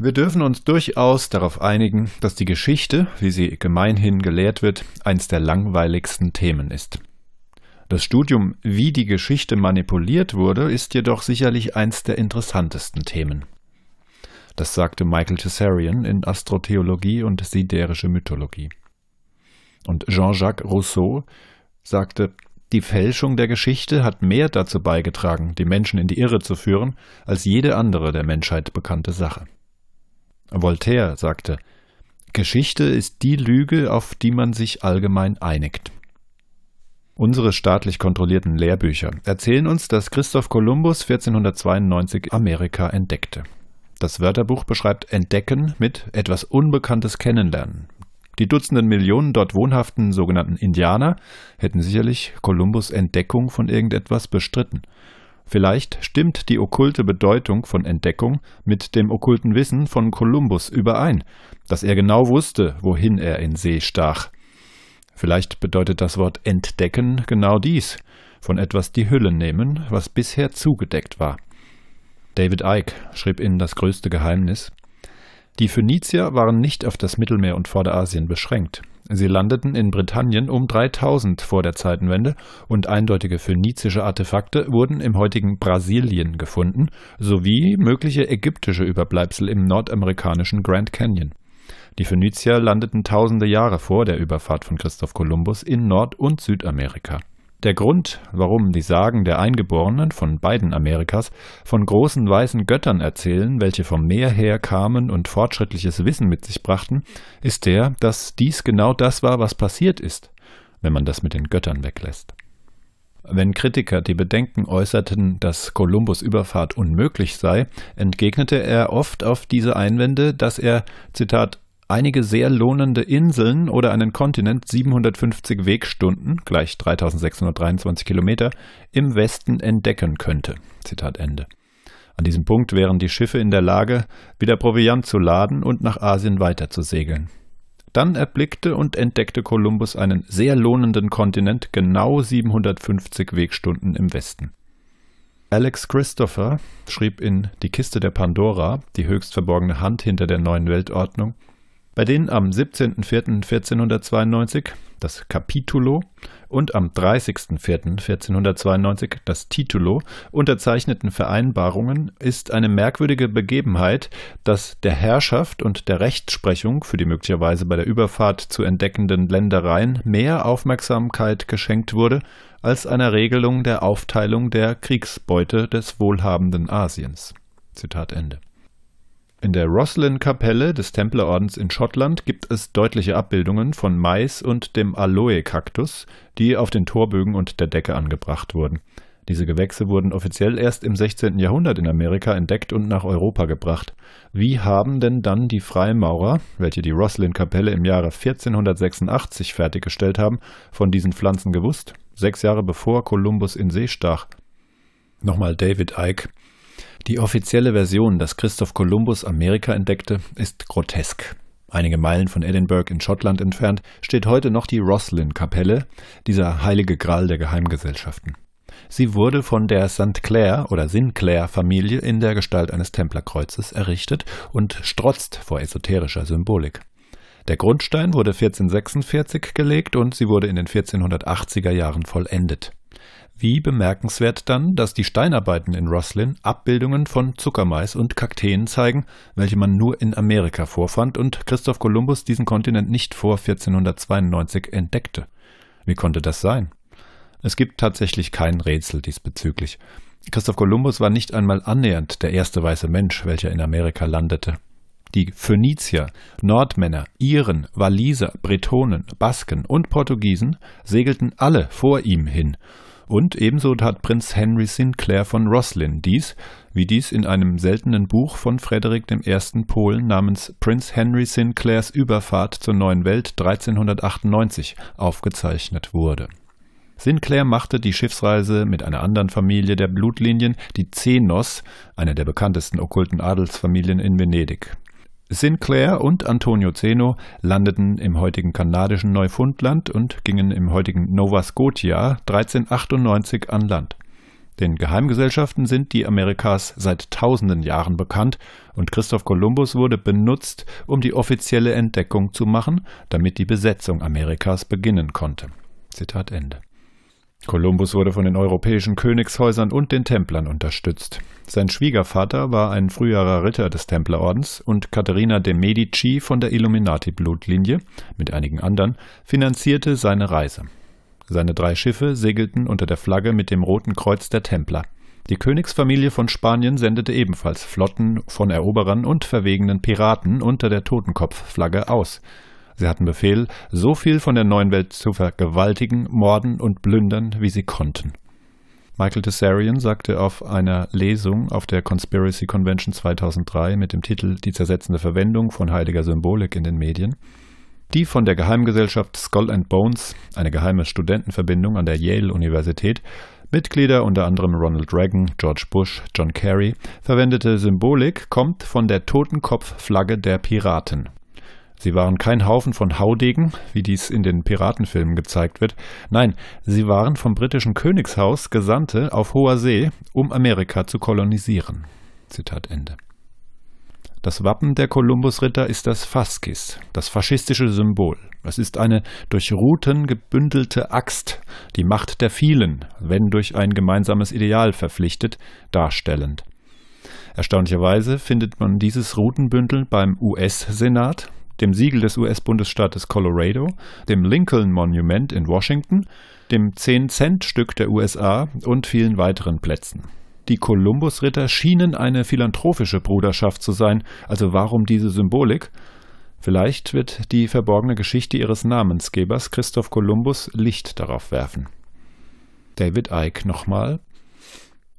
Wir dürfen uns durchaus darauf einigen, dass die Geschichte, wie sie gemeinhin gelehrt wird, eins der langweiligsten Themen ist. Das Studium, wie die Geschichte manipuliert wurde, ist jedoch sicherlich eins der interessantesten Themen. Das sagte Michael Tessarian in Astrotheologie und Siderische Mythologie. Und Jean-Jacques Rousseau sagte, die Fälschung der Geschichte hat mehr dazu beigetragen, die Menschen in die Irre zu führen, als jede andere der Menschheit bekannte Sache. Voltaire sagte, Geschichte ist die Lüge, auf die man sich allgemein einigt. Unsere staatlich kontrollierten Lehrbücher erzählen uns, dass Christoph Kolumbus 1492 Amerika entdeckte. Das Wörterbuch beschreibt Entdecken mit etwas Unbekanntes kennenlernen. Die Dutzenden Millionen dort wohnhaften sogenannten Indianer hätten sicherlich Kolumbus Entdeckung von irgendetwas bestritten. Vielleicht stimmt die okkulte Bedeutung von Entdeckung mit dem okkulten Wissen von Kolumbus überein, dass er genau wusste, wohin er in See stach. Vielleicht bedeutet das Wort entdecken genau dies, von etwas die Hülle nehmen, was bisher zugedeckt war. David Icke schrieb in Das größte Geheimnis Die Phönizier waren nicht auf das Mittelmeer und Vorderasien beschränkt. Sie landeten in Britannien um 3000 vor der Zeitenwende und eindeutige phönizische Artefakte wurden im heutigen Brasilien gefunden, sowie mögliche ägyptische Überbleibsel im nordamerikanischen Grand Canyon. Die Phönizier landeten tausende Jahre vor der Überfahrt von Christoph Kolumbus in Nord- und Südamerika. Der Grund, warum die Sagen der Eingeborenen von beiden Amerikas von großen weißen Göttern erzählen, welche vom Meer her kamen und fortschrittliches Wissen mit sich brachten, ist der, dass dies genau das war, was passiert ist, wenn man das mit den Göttern weglässt. Wenn Kritiker die Bedenken äußerten, dass Kolumbus Überfahrt unmöglich sei, entgegnete er oft auf diese Einwände, dass er, Zitat, einige sehr lohnende Inseln oder einen Kontinent 750 Wegstunden, gleich 3623 Kilometer, im Westen entdecken könnte. Zitat Ende. An diesem Punkt wären die Schiffe in der Lage, wieder Proviant zu laden und nach Asien weiter zu segeln. Dann erblickte und entdeckte Kolumbus einen sehr lohnenden Kontinent genau 750 Wegstunden im Westen. Alex Christopher schrieb in Die Kiste der Pandora, die höchst verborgene Hand hinter der neuen Weltordnung, bei den am 17.04.1492 das Capitulo und am 30.04.1492 das Titulo unterzeichneten Vereinbarungen ist eine merkwürdige Begebenheit, dass der Herrschaft und der Rechtsprechung für die möglicherweise bei der Überfahrt zu entdeckenden Ländereien mehr Aufmerksamkeit geschenkt wurde als einer Regelung der Aufteilung der Kriegsbeute des wohlhabenden Asiens. Zitat Ende. In der Rosslyn-Kapelle des Templerordens in Schottland gibt es deutliche Abbildungen von Mais und dem Aloe-Kaktus, die auf den Torbögen und der Decke angebracht wurden. Diese Gewächse wurden offiziell erst im 16. Jahrhundert in Amerika entdeckt und nach Europa gebracht. Wie haben denn dann die Freimaurer, welche die Rosslyn-Kapelle im Jahre 1486 fertiggestellt haben, von diesen Pflanzen gewusst? Sechs Jahre bevor Kolumbus in See stach. Nochmal David Icke. Die offizielle Version, dass Christoph Kolumbus Amerika entdeckte, ist grotesk. Einige Meilen von Edinburgh in Schottland entfernt steht heute noch die Roslin-Kapelle, dieser heilige Gral der Geheimgesellschaften. Sie wurde von der St. Clair oder Sinclair-Familie in der Gestalt eines Templerkreuzes errichtet und strotzt vor esoterischer Symbolik. Der Grundstein wurde 1446 gelegt und sie wurde in den 1480er Jahren vollendet. Wie bemerkenswert dann, dass die Steinarbeiten in Roslin Abbildungen von Zuckermais und Kakteen zeigen, welche man nur in Amerika vorfand und Christoph Kolumbus diesen Kontinent nicht vor 1492 entdeckte. Wie konnte das sein? Es gibt tatsächlich kein Rätsel diesbezüglich. Christoph Kolumbus war nicht einmal annähernd der erste weiße Mensch, welcher in Amerika landete. Die Phönizier, Nordmänner, Iren, Waliser, Bretonen, Basken und Portugiesen segelten alle vor ihm hin und ebenso tat Prinz Henry Sinclair von Roslin dies, wie dies in einem seltenen Buch von Frederik I. Polen namens Prince Henry Sinclairs Überfahrt zur neuen Welt 1398 aufgezeichnet wurde. Sinclair machte die Schiffsreise mit einer anderen Familie der Blutlinien, die Zenos, einer der bekanntesten okkulten Adelsfamilien in Venedig. Sinclair und Antonio Zeno landeten im heutigen kanadischen Neufundland und gingen im heutigen Nova Scotia 1398 an Land. Den Geheimgesellschaften sind die Amerikas seit tausenden Jahren bekannt und Christoph Kolumbus wurde benutzt, um die offizielle Entdeckung zu machen, damit die Besetzung Amerikas beginnen konnte. Zitat Ende. Kolumbus wurde von den europäischen Königshäusern und den Templern unterstützt. Sein Schwiegervater war ein früherer Ritter des Templerordens und Katharina de Medici von der Illuminati-Blutlinie mit einigen anderen finanzierte seine Reise. Seine drei Schiffe segelten unter der Flagge mit dem Roten Kreuz der Templer. Die Königsfamilie von Spanien sendete ebenfalls Flotten von Eroberern und verwegenen Piraten unter der Totenkopfflagge aus. Sie hatten Befehl, so viel von der neuen Welt zu vergewaltigen, morden und plündern, wie sie konnten. Michael Tessarian sagte auf einer Lesung auf der Conspiracy Convention 2003 mit dem Titel Die zersetzende Verwendung von heiliger Symbolik in den Medien, die von der Geheimgesellschaft Skull and Bones, eine geheime Studentenverbindung an der Yale-Universität, Mitglieder unter anderem Ronald Reagan, George Bush, John Kerry, verwendete Symbolik kommt von der Totenkopfflagge der Piraten. Sie waren kein Haufen von Haudegen, wie dies in den Piratenfilmen gezeigt wird. Nein, sie waren vom britischen Königshaus Gesandte auf hoher See, um Amerika zu kolonisieren. Zitat Ende. Das Wappen der Kolumbusritter ist das Fascis, das faschistische Symbol. Es ist eine durch Ruten gebündelte Axt, die Macht der vielen, wenn durch ein gemeinsames Ideal verpflichtet, darstellend. Erstaunlicherweise findet man dieses Rutenbündel beim US-Senat, dem Siegel des US-Bundesstaates Colorado, dem Lincoln Monument in Washington, dem 10-Cent-Stück der USA und vielen weiteren Plätzen. Die Kolumbusritter schienen eine philanthropische Bruderschaft zu sein, also warum diese Symbolik? Vielleicht wird die verborgene Geschichte ihres Namensgebers Christoph Kolumbus Licht darauf werfen. David Icke nochmal.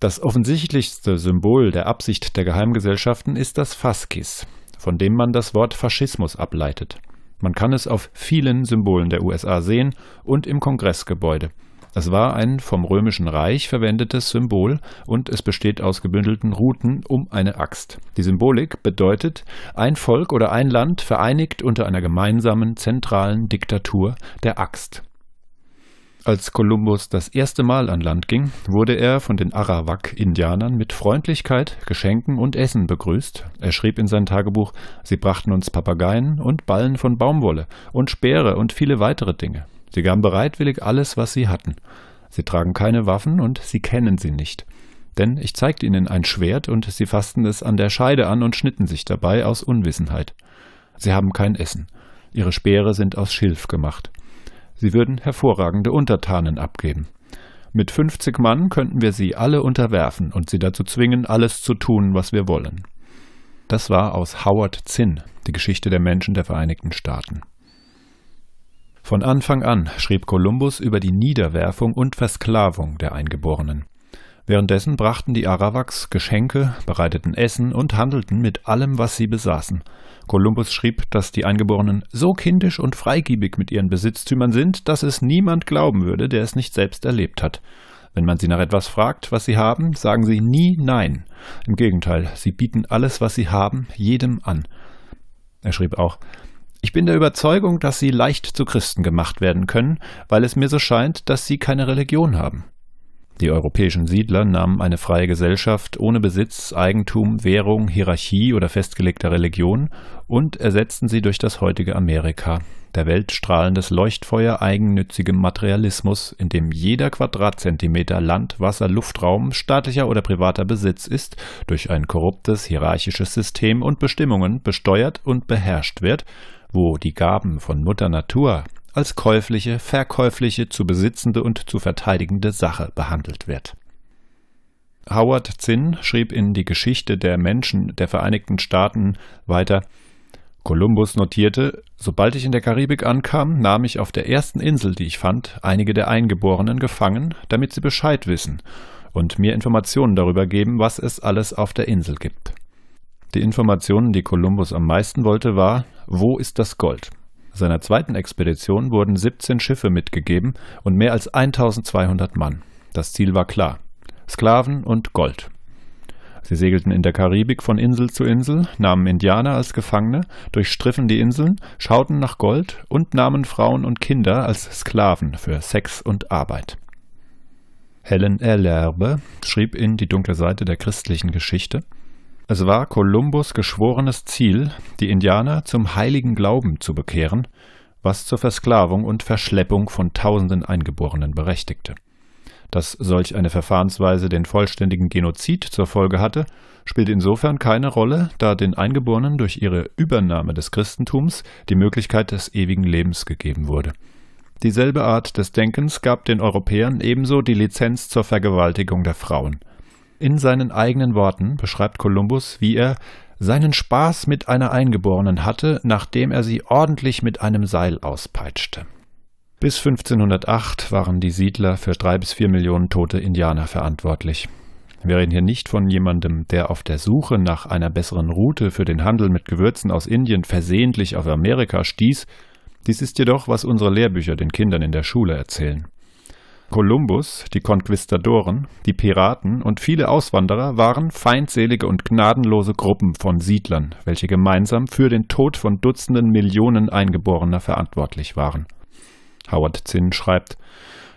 Das offensichtlichste Symbol der Absicht der Geheimgesellschaften ist das Fascis, von dem man das Wort Faschismus ableitet. Man kann es auf vielen Symbolen der USA sehen und im Kongressgebäude. Es war ein vom Römischen Reich verwendetes Symbol und es besteht aus gebündelten Ruten um eine Axt. Die Symbolik bedeutet ein Volk oder ein Land vereinigt unter einer gemeinsamen zentralen Diktatur der Axt. Als Kolumbus das erste Mal an Land ging, wurde er von den Arawak-Indianern mit Freundlichkeit, Geschenken und Essen begrüßt. Er schrieb in sein Tagebuch, sie brachten uns Papageien und Ballen von Baumwolle und Speere und viele weitere Dinge. Sie gaben bereitwillig alles, was sie hatten. Sie tragen keine Waffen und sie kennen sie nicht. Denn ich zeigte ihnen ein Schwert und sie fassten es an der Scheide an und schnitten sich dabei aus Unwissenheit. Sie haben kein Essen. Ihre Speere sind aus Schilf gemacht. Sie würden hervorragende Untertanen abgeben. Mit fünfzig Mann könnten wir sie alle unterwerfen und sie dazu zwingen, alles zu tun, was wir wollen. Das war aus Howard Zinn, die Geschichte der Menschen der Vereinigten Staaten. Von Anfang an schrieb Kolumbus über die Niederwerfung und Versklavung der Eingeborenen. Währenddessen brachten die Arawaks Geschenke, bereiteten Essen und handelten mit allem, was sie besaßen. Kolumbus schrieb, dass die Eingeborenen so kindisch und freigiebig mit ihren Besitztümern sind, dass es niemand glauben würde, der es nicht selbst erlebt hat. Wenn man sie nach etwas fragt, was sie haben, sagen sie nie Nein. Im Gegenteil, sie bieten alles, was sie haben, jedem an. Er schrieb auch, ich bin der Überzeugung, dass sie leicht zu Christen gemacht werden können, weil es mir so scheint, dass sie keine Religion haben. Die europäischen Siedler nahmen eine freie Gesellschaft ohne Besitz, Eigentum, Währung, Hierarchie oder festgelegter Religion und ersetzten sie durch das heutige Amerika, der Welt strahlendes Leuchtfeuer eigennützigem Materialismus, in dem jeder Quadratzentimeter Land, Wasser, Luftraum staatlicher oder privater Besitz ist, durch ein korruptes hierarchisches System und Bestimmungen besteuert und beherrscht wird wo die Gaben von Mutter Natur als käufliche, verkäufliche, zu besitzende und zu verteidigende Sache behandelt wird. Howard Zinn schrieb in Die Geschichte der Menschen der Vereinigten Staaten weiter Kolumbus notierte, sobald ich in der Karibik ankam, nahm ich auf der ersten Insel, die ich fand, einige der Eingeborenen gefangen, damit sie Bescheid wissen und mir Informationen darüber geben, was es alles auf der Insel gibt. Die Informationen, die Kolumbus am meisten wollte, war, wo ist das Gold? Seiner zweiten Expedition wurden 17 Schiffe mitgegeben und mehr als 1200 Mann. Das Ziel war klar. Sklaven und Gold. Sie segelten in der Karibik von Insel zu Insel, nahmen Indianer als Gefangene, durchstriffen die Inseln, schauten nach Gold und nahmen Frauen und Kinder als Sklaven für Sex und Arbeit. Helen Erlerbe schrieb in Die dunkle Seite der christlichen Geschichte Es war Kolumbus geschworenes Ziel, die Indianer zum heiligen Glauben zu bekehren, was zur Versklavung und Verschleppung von tausenden Eingeborenen berechtigte. Dass solch eine Verfahrensweise den vollständigen Genozid zur Folge hatte, spielt insofern keine Rolle, da den Eingeborenen durch ihre Übernahme des Christentums die Möglichkeit des ewigen Lebens gegeben wurde. Dieselbe Art des Denkens gab den Europäern ebenso die Lizenz zur Vergewaltigung der Frauen. In seinen eigenen Worten beschreibt Kolumbus, wie er seinen Spaß mit einer Eingeborenen hatte, nachdem er sie ordentlich mit einem Seil auspeitschte. Bis 1508 waren die Siedler für drei bis vier Millionen tote Indianer verantwortlich. Wir reden hier nicht von jemandem, der auf der Suche nach einer besseren Route für den Handel mit Gewürzen aus Indien versehentlich auf Amerika stieß, dies ist jedoch, was unsere Lehrbücher den Kindern in der Schule erzählen. Kolumbus, die Konquistadoren, die Piraten und viele Auswanderer waren feindselige und gnadenlose Gruppen von Siedlern, welche gemeinsam für den Tod von Dutzenden Millionen Eingeborener verantwortlich waren. Howard Zinn schreibt,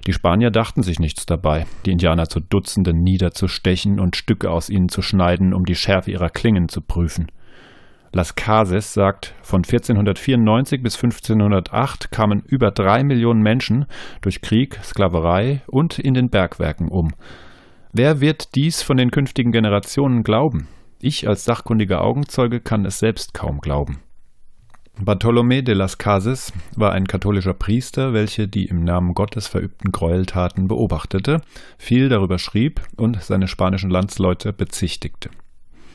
die Spanier dachten sich nichts dabei, die Indianer zu Dutzenden niederzustechen und Stücke aus ihnen zu schneiden, um die Schärfe ihrer Klingen zu prüfen. Las Cases sagt, von 1494 bis 1508 kamen über drei Millionen Menschen durch Krieg, Sklaverei und in den Bergwerken um. Wer wird dies von den künftigen Generationen glauben? Ich als sachkundiger Augenzeuge kann es selbst kaum glauben. Bartolomé de las Cases war ein katholischer Priester, welcher die im Namen Gottes verübten Gräueltaten beobachtete, viel darüber schrieb und seine spanischen Landsleute bezichtigte.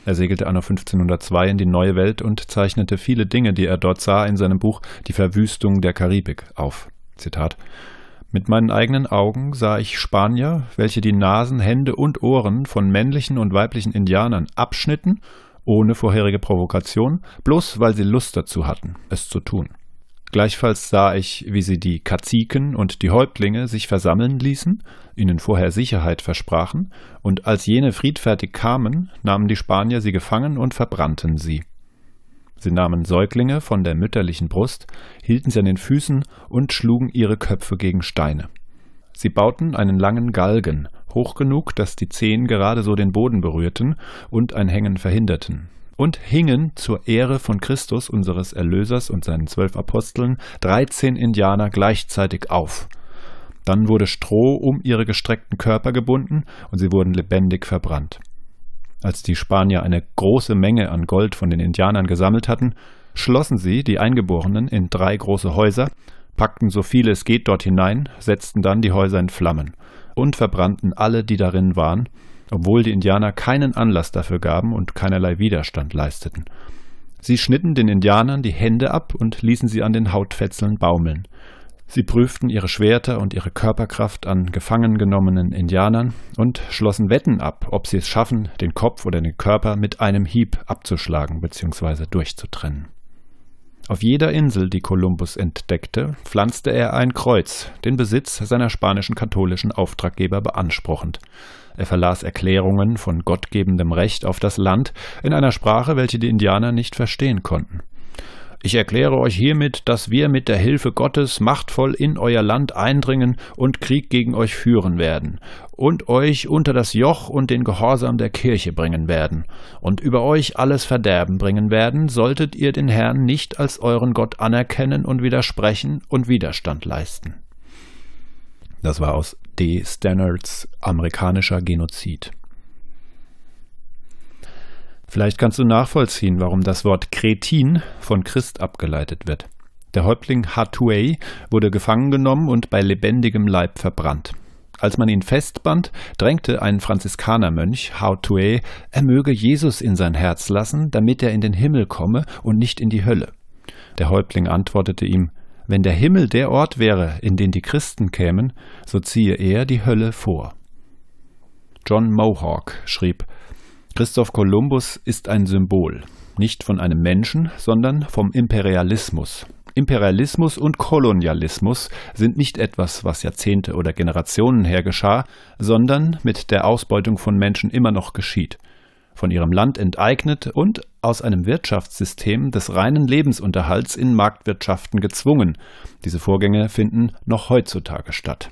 Er segelte anno 1502 in die Neue Welt und zeichnete viele Dinge, die er dort sah, in seinem Buch Die Verwüstung der Karibik auf. Zitat mit meinen eigenen Augen sah ich Spanier, welche die Nasen, Hände und Ohren von männlichen und weiblichen Indianern abschnitten, ohne vorherige Provokation, bloß weil sie Lust dazu hatten, es zu tun. Gleichfalls sah ich, wie sie die Kaziken und die Häuptlinge sich versammeln ließen, ihnen vorher Sicherheit versprachen, und als jene friedfertig kamen, nahmen die Spanier sie gefangen und verbrannten sie. Sie nahmen Säuglinge von der mütterlichen Brust, hielten sie an den Füßen und schlugen ihre Köpfe gegen Steine. Sie bauten einen langen Galgen, hoch genug, dass die Zehen gerade so den Boden berührten und ein Hängen verhinderten und hingen zur Ehre von Christus, unseres Erlösers und seinen zwölf Aposteln, dreizehn Indianer gleichzeitig auf. Dann wurde Stroh um ihre gestreckten Körper gebunden und sie wurden lebendig verbrannt. Als die Spanier eine große Menge an Gold von den Indianern gesammelt hatten, schlossen sie die Eingeborenen in drei große Häuser, packten so viele es geht dort hinein, setzten dann die Häuser in Flammen und verbrannten alle, die darin waren, obwohl die Indianer keinen Anlass dafür gaben und keinerlei Widerstand leisteten. Sie schnitten den Indianern die Hände ab und ließen sie an den Hautfetzeln baumeln. Sie prüften ihre Schwerter und ihre Körperkraft an gefangen genommenen Indianern und schlossen Wetten ab, ob sie es schaffen, den Kopf oder den Körper mit einem Hieb abzuschlagen bzw. durchzutrennen. Auf jeder Insel, die Kolumbus entdeckte, pflanzte er ein Kreuz, den Besitz seiner spanischen katholischen Auftraggeber beanspruchend. Er verlas Erklärungen von gottgebendem Recht auf das Land in einer Sprache, welche die Indianer nicht verstehen konnten. Ich erkläre euch hiermit, dass wir mit der Hilfe Gottes machtvoll in euer Land eindringen und Krieg gegen euch führen werden und euch unter das Joch und den Gehorsam der Kirche bringen werden und über euch alles Verderben bringen werden, solltet ihr den Herrn nicht als euren Gott anerkennen und widersprechen und Widerstand leisten. Das war aus D. Stannards Amerikanischer Genozid. Vielleicht kannst du nachvollziehen, warum das Wort Kretin von Christ abgeleitet wird. Der Häuptling Hatuey wurde gefangen genommen und bei lebendigem Leib verbrannt. Als man ihn festband, drängte ein Franziskanermönch, Hatuey, er möge Jesus in sein Herz lassen, damit er in den Himmel komme und nicht in die Hölle. Der Häuptling antwortete ihm, wenn der Himmel der Ort wäre, in den die Christen kämen, so ziehe er die Hölle vor. John Mohawk schrieb, Christoph Kolumbus ist ein Symbol, nicht von einem Menschen, sondern vom Imperialismus. Imperialismus und Kolonialismus sind nicht etwas, was Jahrzehnte oder Generationen her geschah, sondern mit der Ausbeutung von Menschen immer noch geschieht. Von ihrem Land enteignet und aus einem Wirtschaftssystem des reinen Lebensunterhalts in Marktwirtschaften gezwungen. Diese Vorgänge finden noch heutzutage statt.